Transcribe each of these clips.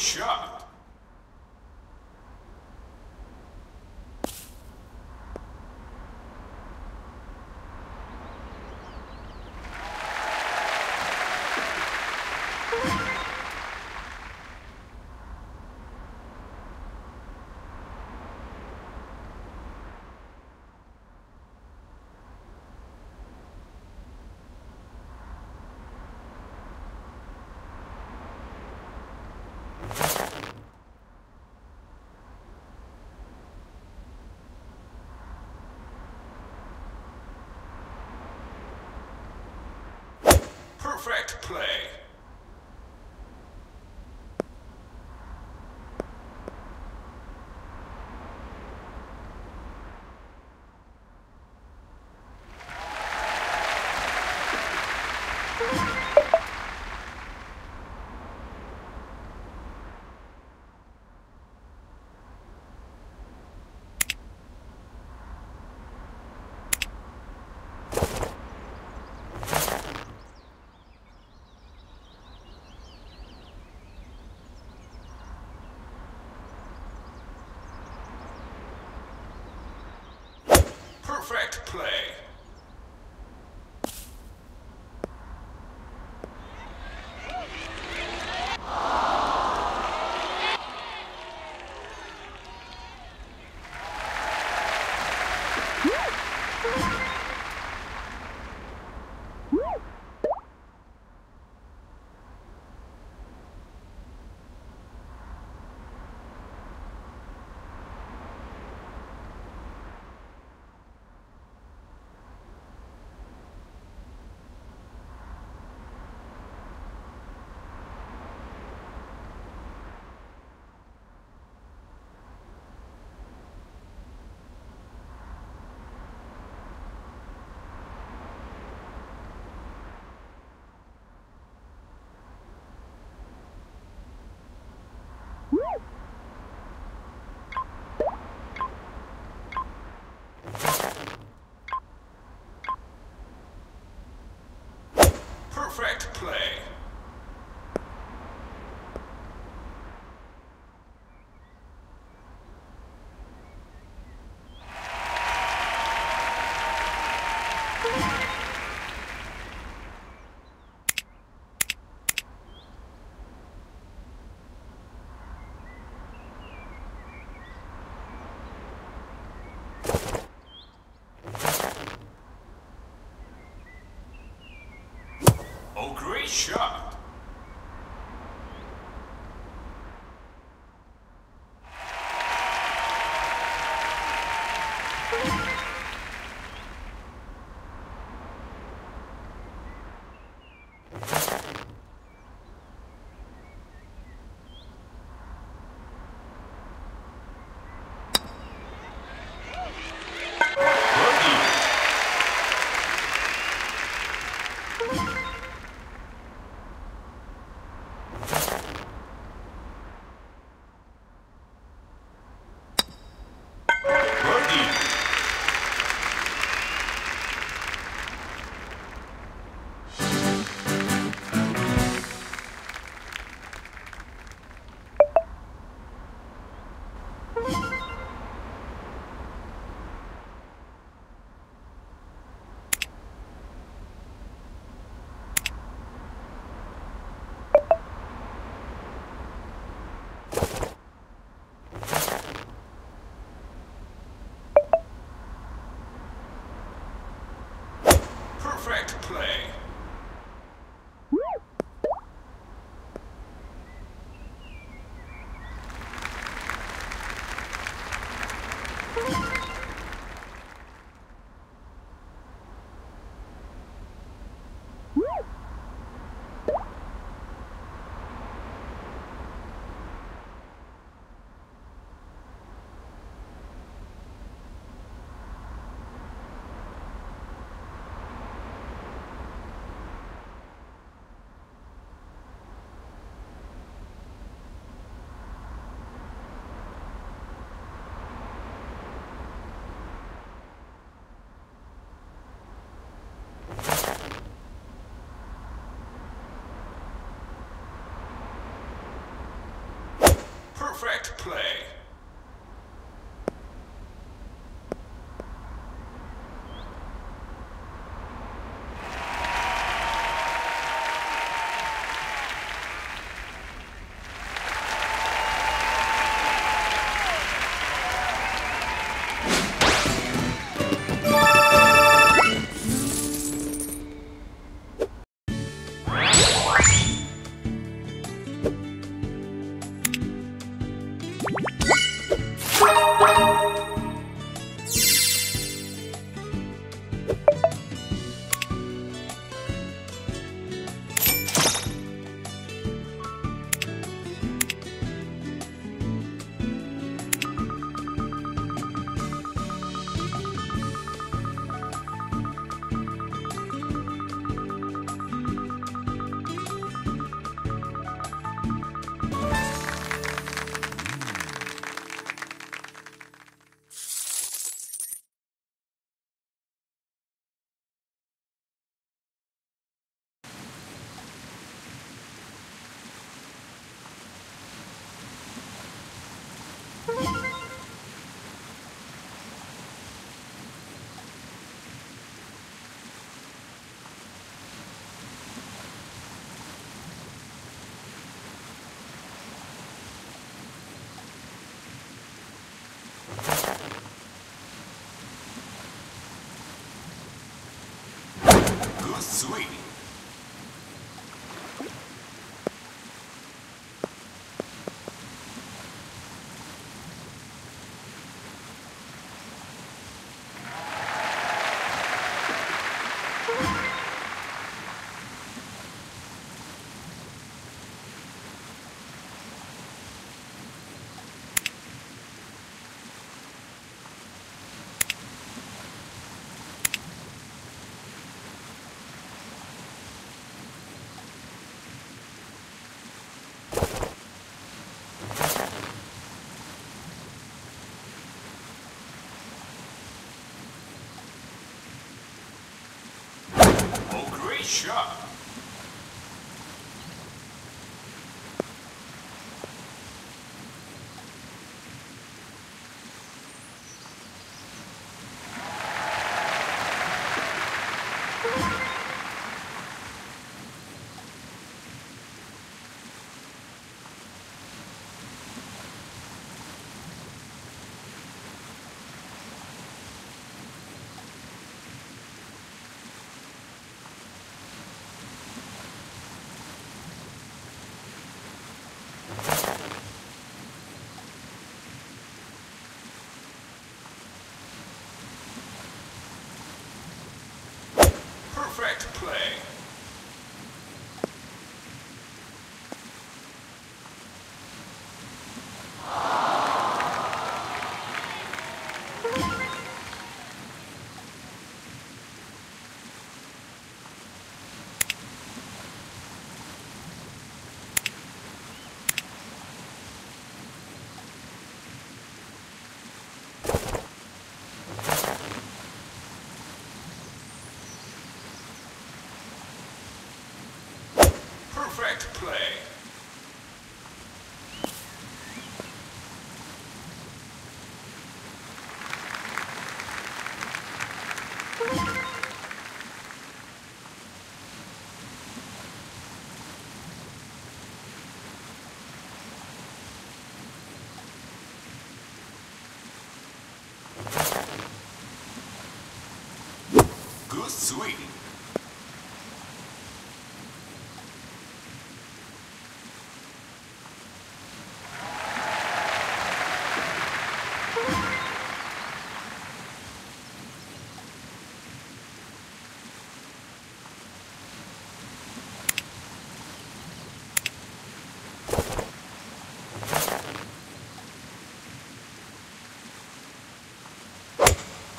shot. Perfect play. Perfect play. Perfect play. Oh, great shot. Sweet. Shot. Perfect play.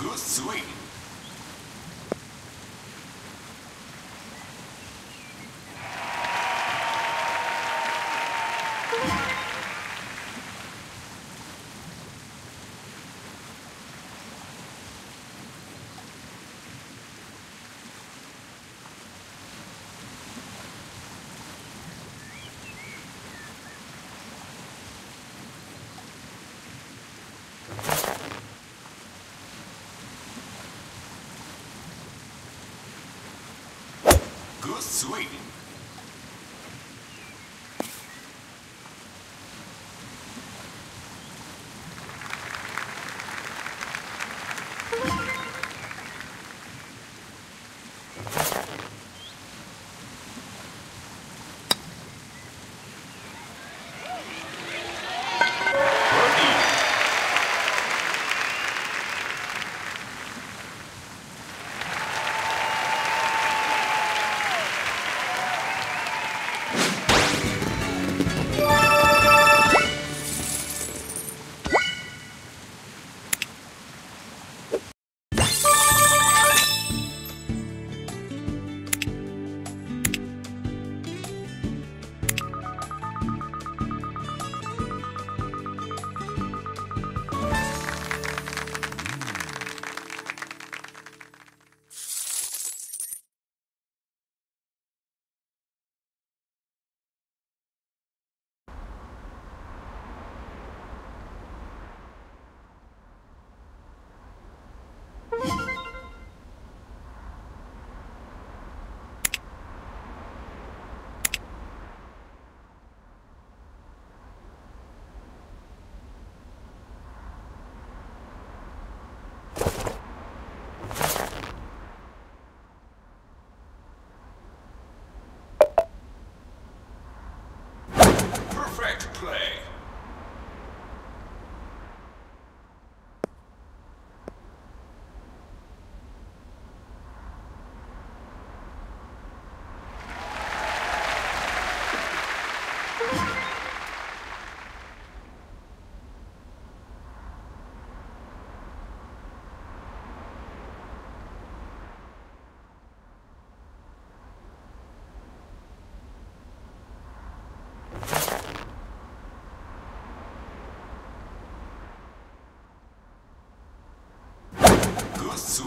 Good swing. Good swing.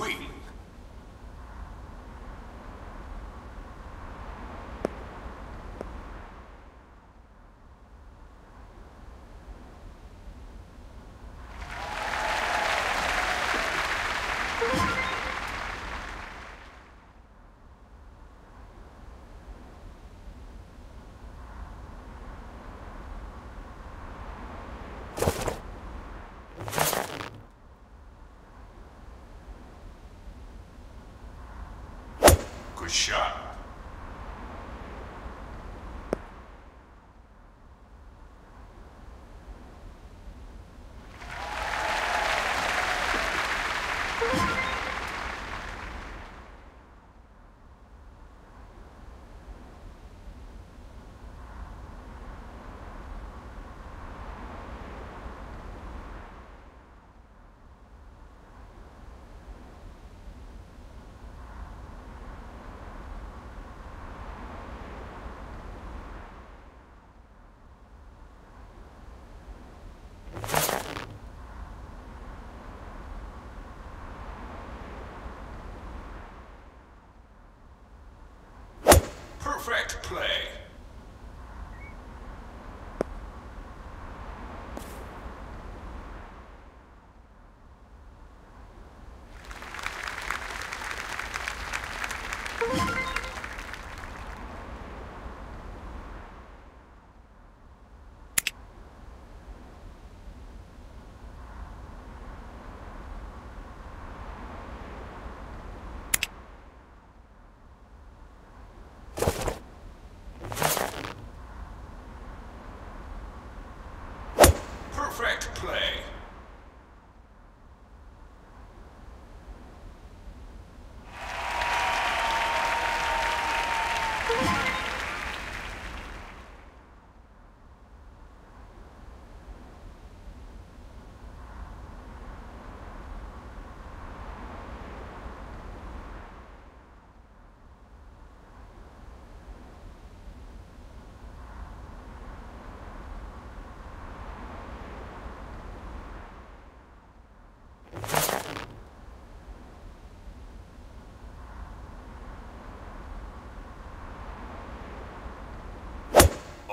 Three, shot.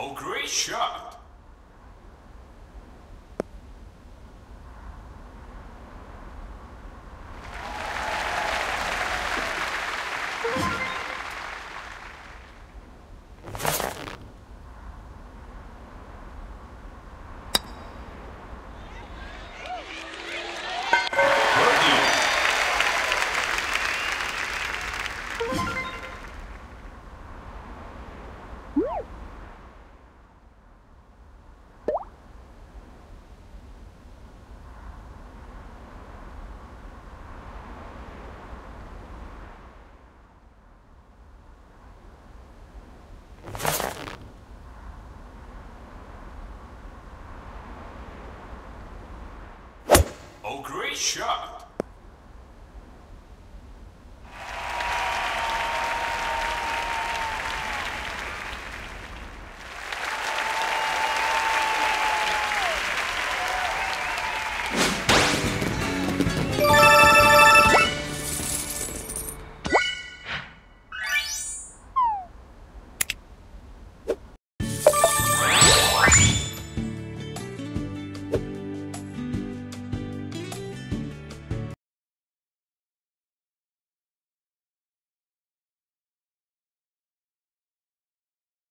Oh, great shot. Shot.